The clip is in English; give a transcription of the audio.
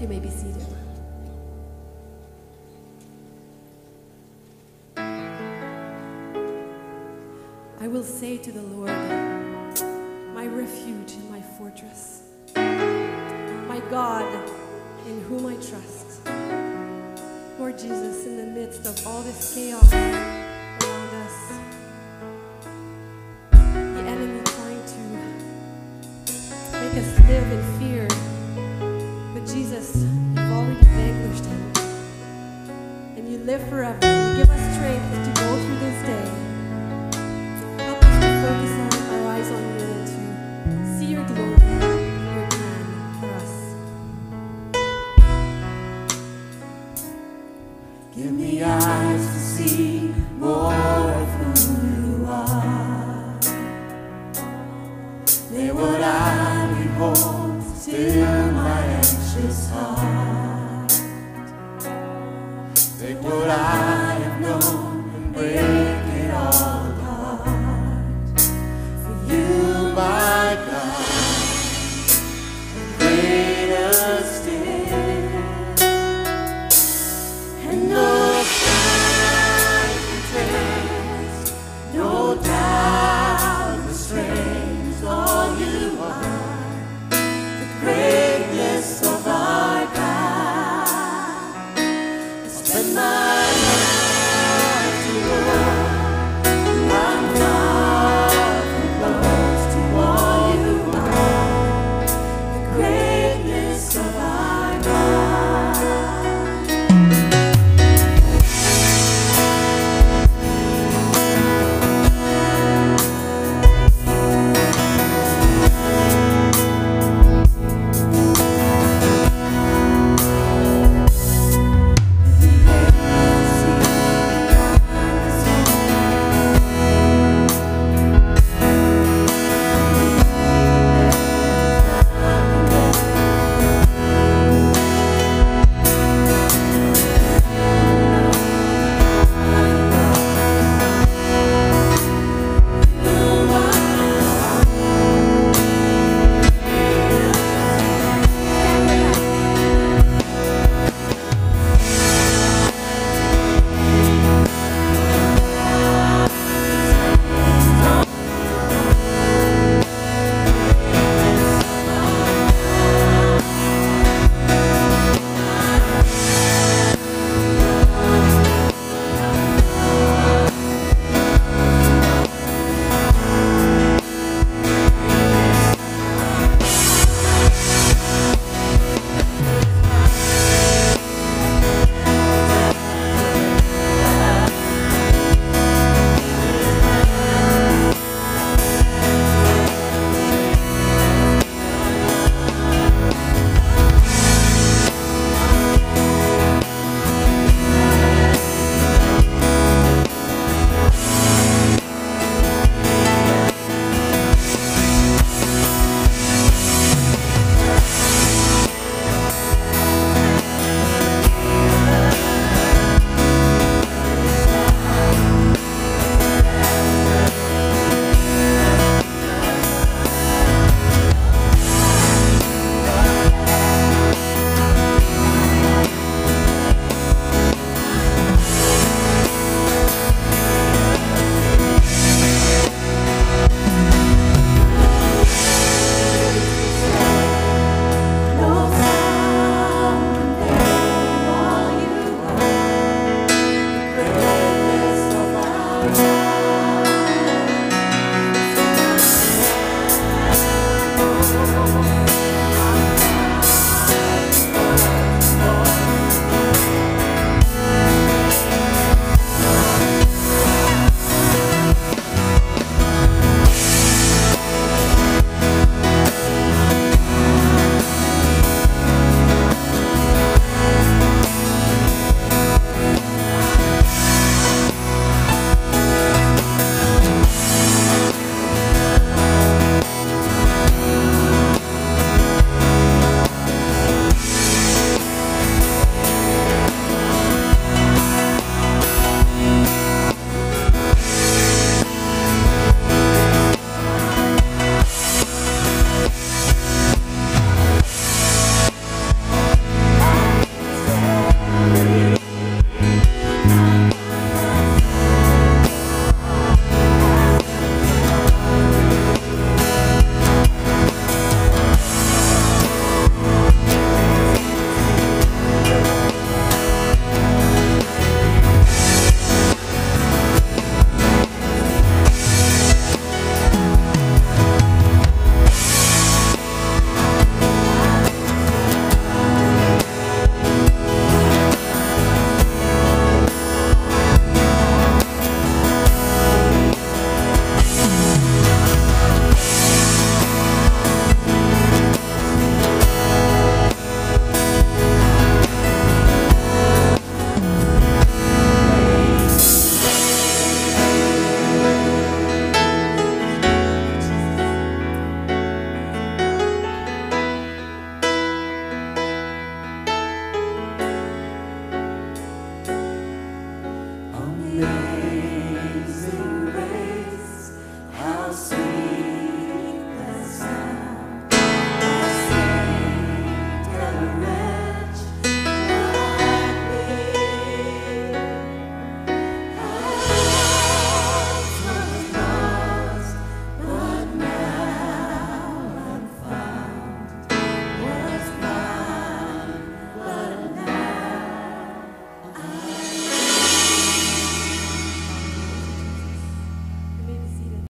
You may be seated. I will say to the Lord, my refuge and my fortress, my God in whom I trust. Lord Jesus, in the midst of all this chaos around us, the enemy trying to make us live in fear. Jesus, you've already vanquished him. And you live forever. You give us strength to go through this day. Help us to focus our, our eyes on you and to see your glory. Give me eyes to see segurar.